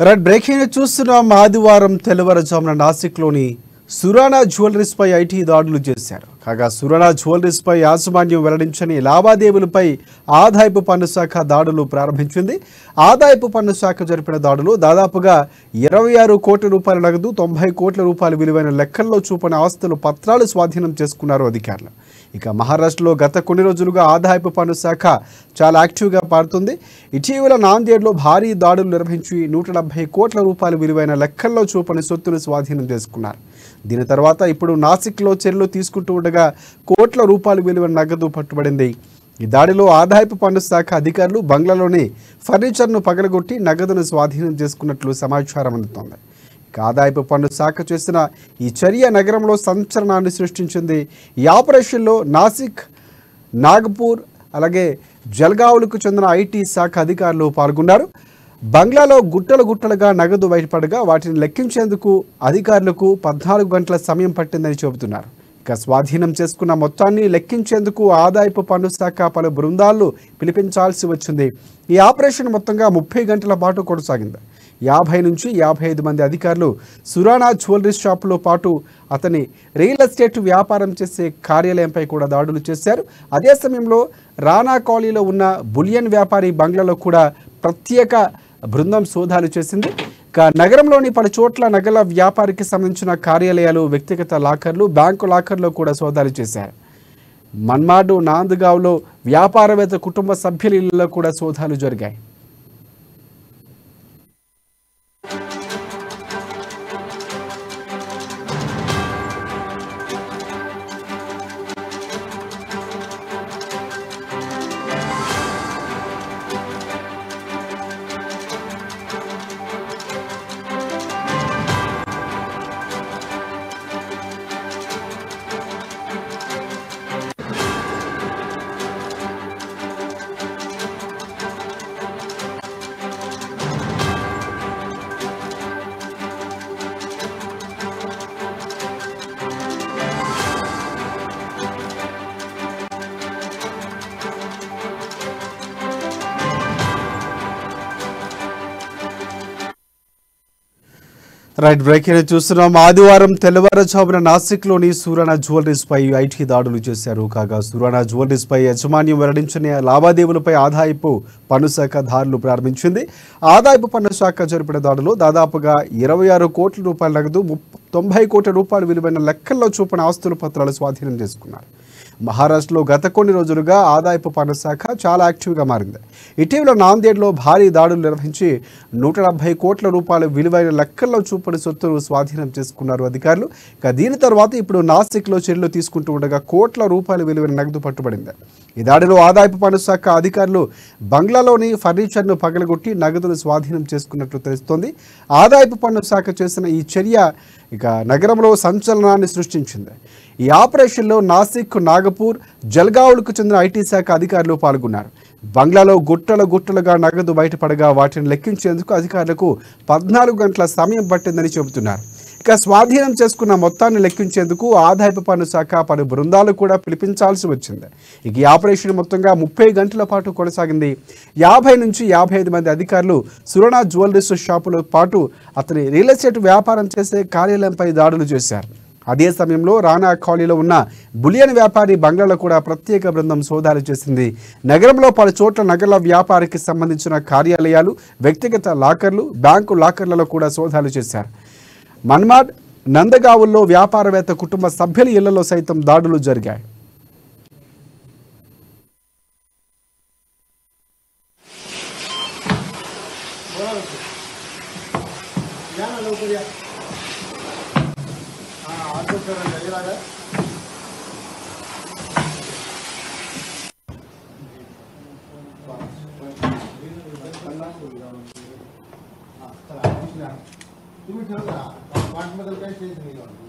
Right breaking చూస్తున్నాం. ఆదివారం తెల్లవారుజామున నాసిక్లోని సురానా జ్యువెలరీస్పై ఐటీ దాడులు చేశారు. కాగా సురానా జ్యువెలరీస్పై యాజమాన్యం వెల్లడించని లావాదేవీలపై ఆదాయపు పన్ను శాఖ దాడులు ప్రారంభించింది. ఆదాయపు పన్ను శాఖ జరిపిన దాడులు దాదాపుగా ఇరవై ఆరు కోట్ల రూపాయల నగదు తొంభై కోట్ల రూపాయలు విలువైన లెక్కల్లో చూపని ఆస్తులు పత్రాలు స్వాధీనం చేసుకున్నారు అధికారులు. ఇక మహారాష్ట్రలో గత కొన్ని రోజులుగా ఆదాయపు పన్ను శాఖ చాలా యాక్టివ్గా పారుతుంది ఇటీవల నాందేడ్లో భారీ దాడులు నిర్వహించి నూట కోట్ల రూపాయల విలువైన లెక్కల్లో చూపని సొత్తును స్వాధీనం చేసుకున్నారు. దీని తర్వాత ఇప్పుడు నాసిక్లో చర్యలు తీసుకుంటూ ఉండగా కోట్ల రూపాయలు విలువైన నగదు పట్టుబడింది. ఈ దాడిలో ఆదాయపు పన్ను శాఖ అధికారులు బంగ్లాలోని ఫర్నిచర్ను పగలగొట్టి నగదును స్వాధీనం చేసుకున్నట్లు సమాచారం అందుతోంది. ఆదాయపు పన్ను శాఖ చేసిన ఈ చర్య నగరంలో సంచలనాన్ని సృష్టించింది. ఈ ఆపరేషన్లో నాసిక్ నాగపూర్ అలాగే జల్గావులకు చెందిన ఐటీ శాఖ అధికారులు పాల్గొన్నారు. బంగ్లాలో గుట్టలు గుట్టలుగా నగదు బయటపడగా వాటిని లెక్కించేందుకు అధికారులకు పద్నాలుగు గంటల సమయం పట్టిందని చెబుతున్నారు. ఇక స్వాధీనం చేసుకున్న మొత్తాన్ని లెక్కించేందుకు ఆదాయపు పన్ను శాఖ పలు బృందాలు పిలిపించాల్సి వచ్చింది. ఈ ఆపరేషన్ మొత్తంగా ముప్పై గంటల పాటు కొనసాగింది. యాభై నుంచి యాభై ఐదు మంది అధికారులు సురానా జ్యువెలరీ షాపులో పాటు అతని రియల్ ఎస్టేట్ వ్యాపారం చేసే కార్యాలయంపై కూడా దాడులు చేశారు. అదే సమయంలో రానా కాలనీలో ఉన్న బులియన్ వ్యాపారి బంగ్లాలో కూడా ప్రత్యేక బృందం సోదాలు చేసింది. నగరంలోని పలు చోట్ల నగల వ్యాపారికి సంబంధించిన కార్యాలయాలు వ్యక్తిగత లాకర్లు బ్యాంకు లాకర్లో కూడా సోదాలు చేశారు. మన్మాడు నాందగావ్లో వ్యాపారవేత్త కుటుంబ సభ్యుల ఇళ్ళలో కూడా సోదాలు జరిగాయి. రైట్ బ్రేకింగ్ చూస్తున్నాం. ఆదివారం తెల్లవారుజామున నాసిక్లోని సూరానా జ్యువెలరీస్ పై ఐటీ దాడులు చేశారు. కాగా సూరానా జ్యువెలరీస్ పై యాజమాన్యం వెల్లడించిన లావాదేవీలపై ఆదాయపు పన్ను శాఖ దారులు ప్రారంభించింది. ఆదాయపు పన్ను శాఖ జరిపిన దాడులు దాదాపుగా ఇరవై ఆరు కోట్ల రూపాయల నగదు తొంభై కోట్ల రూపాయలు విలువైన లెక్కల్లో చూపిన ఆస్తుల పత్రాలు స్వాధీనం చేసుకున్నారు. మహారాష్ట్రలో గత కొన్ని రోజులుగా ఆదాయపు పన్ను శాఖ చాలా యాక్టివ్గా మారింది. ఇటీవల నాందేడ్లో భారీ దాడులు నిర్వహించి నూట డెబ్బై కోట్ల రూపాయల విలువైన లెక్కల్లో చూపని సొత్తును స్వాధీనం చేసుకున్నారు అధికారులు. ఇక దీని తర్వాత ఇప్పుడు నాసిక్లో చర్యలు తీసుకుంటూ ఉండగా కోట్ల రూపాయల విలువైన నగదు పట్టుబడింది. ఈ దాడిలో ఆదాయపు పన్ను శాఖ అధికారులు బంగ్లాలోని ఫర్నిచర్ను పగలగొట్టి నగదును స్వాధీనం చేసుకున్నట్లు తెలుస్తోంది. ఆదాయపు పన్ను శాఖ చేసిన ఈ చర్య ఇక నగరంలో సంచలనాన్ని సృష్టించింది. ఈ ఆపరేషన్లో నాసిక్ నాగపూర్ జల్గావులకు చెందిన ఐటీ శాఖ అధికారులు పాల్గొన్నారు. బంగ్లాలో గుట్టల గుట్టలుగా నగదు బయటపడగా వాటిని లెక్కించేందుకు అధికారులకు పద్నాలుగు గంటల సమయం పట్టిందని చెబుతున్నారు. ఇక స్వాధీనం చేసుకున్న మొత్తాన్ని లెక్కించేందుకు ఆదాయపు పన్ను శాఖ పలు బృందాలు కూడా పిలిపించాల్సి వచ్చింది. ఇక ఈ ఆపరేషన్ మొత్తంగా ముప్పై గంటల పాటు కొనసాగింది. యాభై నుంచి యాభై ఐదు మంది అధికారులు సురణ జ్యువెలరీస్ షాపులో పాటు అతని రియల్ ఎస్టేట్ వ్యాపారం చేసే కార్యాలయంపై దాడులు చేశారు. అదే సమయంలో రానా కాలనీలో ఉన్న బులియన్ వ్యాపారి బంగ్లాలో కూడా ప్రత్యేక బృందం సోదాలు చేసింది. నగరంలో పలు చోట్ల నగల వ్యాపారికి సంబంధించిన కార్యాలయాలు వ్యక్తిగత లాకర్లు బ్యాంకు లాకర్లలో కూడా సోదాలు చేశారు. మన్మాడ్ నందగావుల్లో వ్యాపారవేత్త కుటుంబ సభ్యుల ఇళ్ళలో సైతం దాడులు జరిగాయి. तुम्ही ठरवा वाटमध्ये काही टेन्शन नाही